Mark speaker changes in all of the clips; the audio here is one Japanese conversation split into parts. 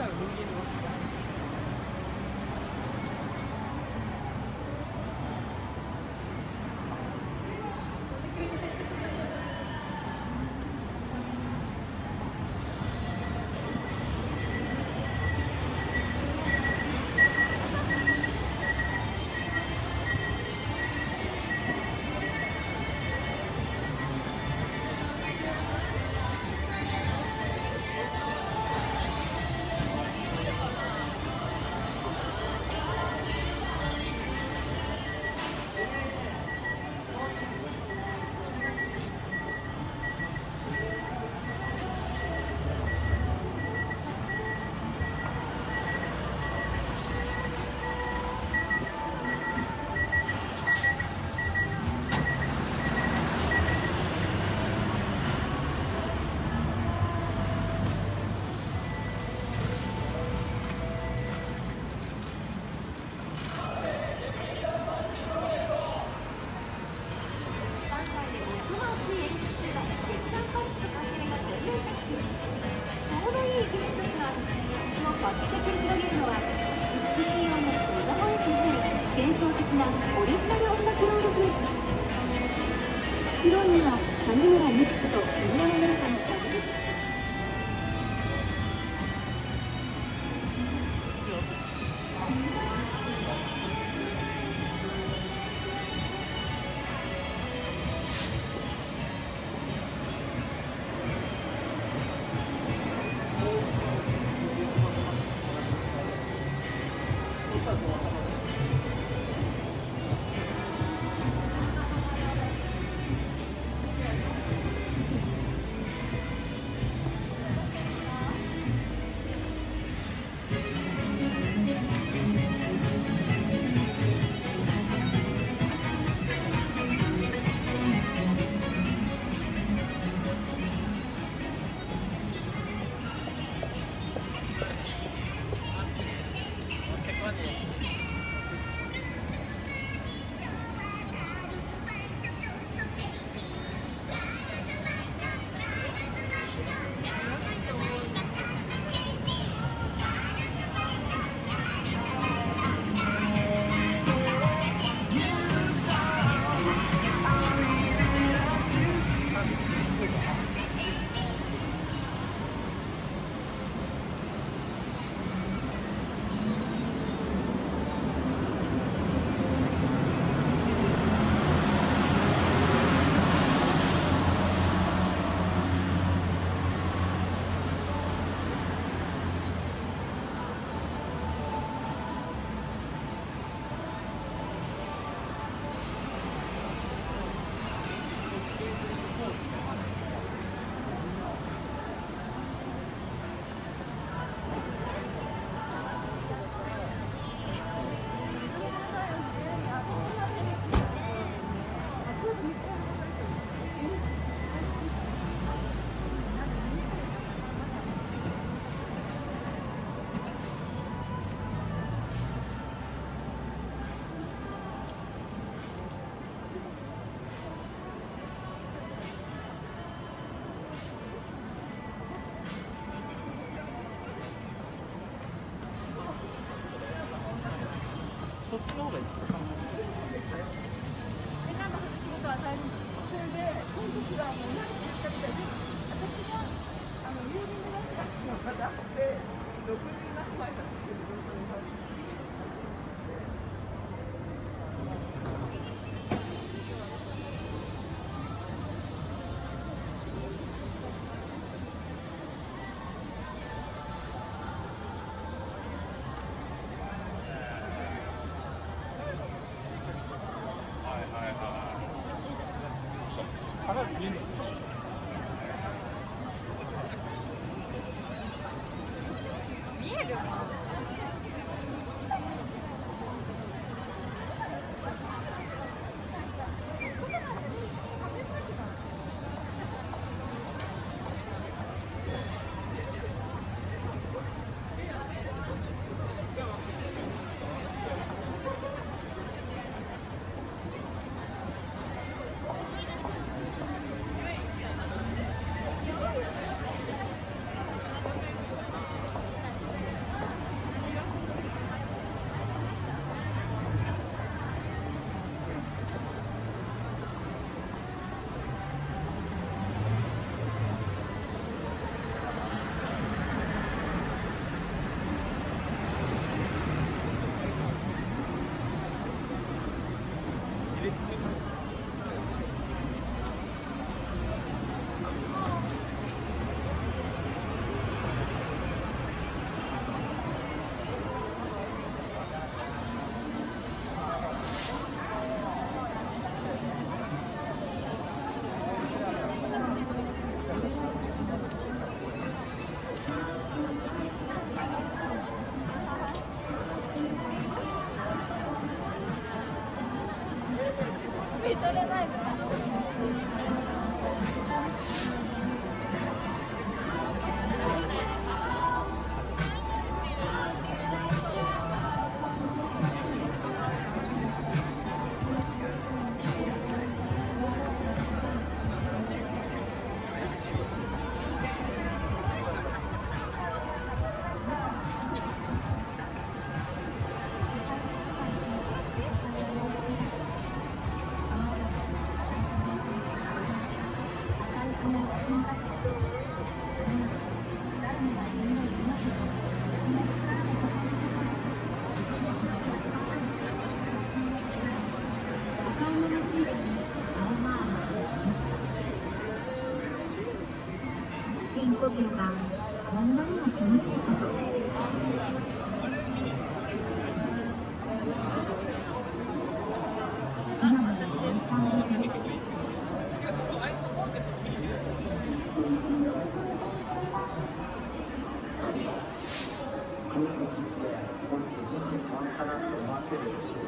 Speaker 1: Hallelujah. 幻想的なオリジナル音楽朗読劇披いのは谷村美月と井上優香の作品そしたらだっくて、60何枚だって、Thank you. 教练太牛進歩数が何度も気持ちいいことこの時って、本人生なと思わせる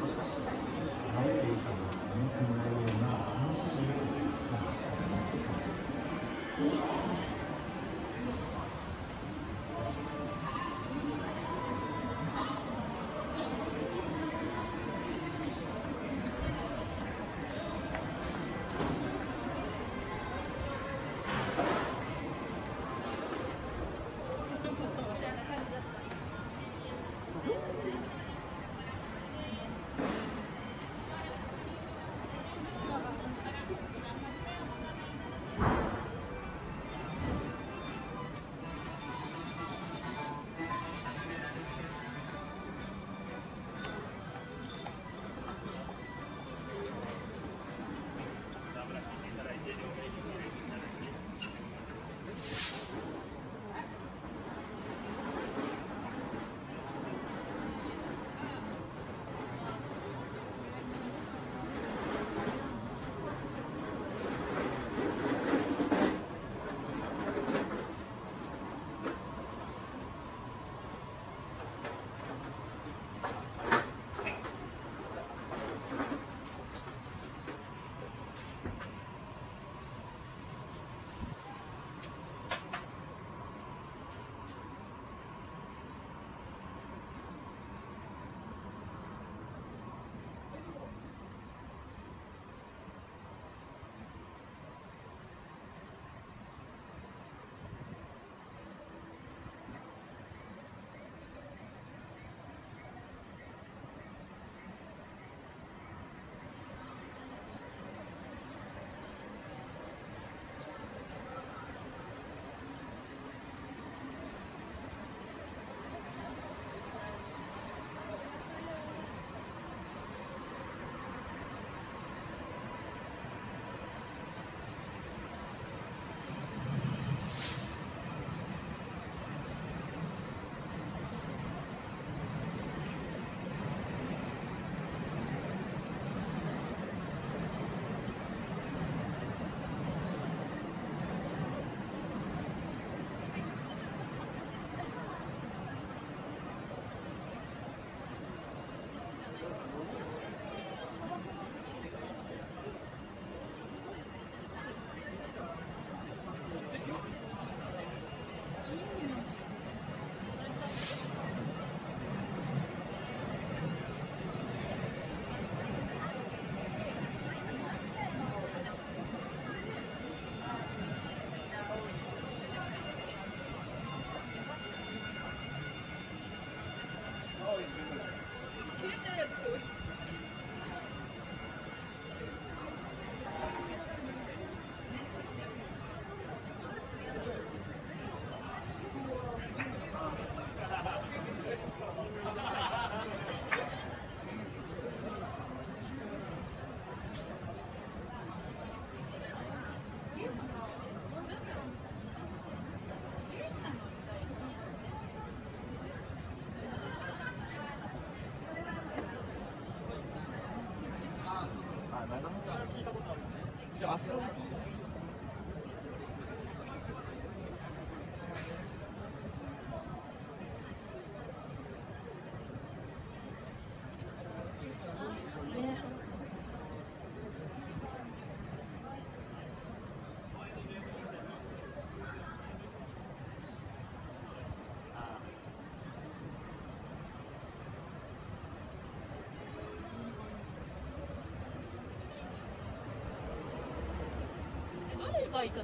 Speaker 1: どこ行くの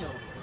Speaker 1: 有。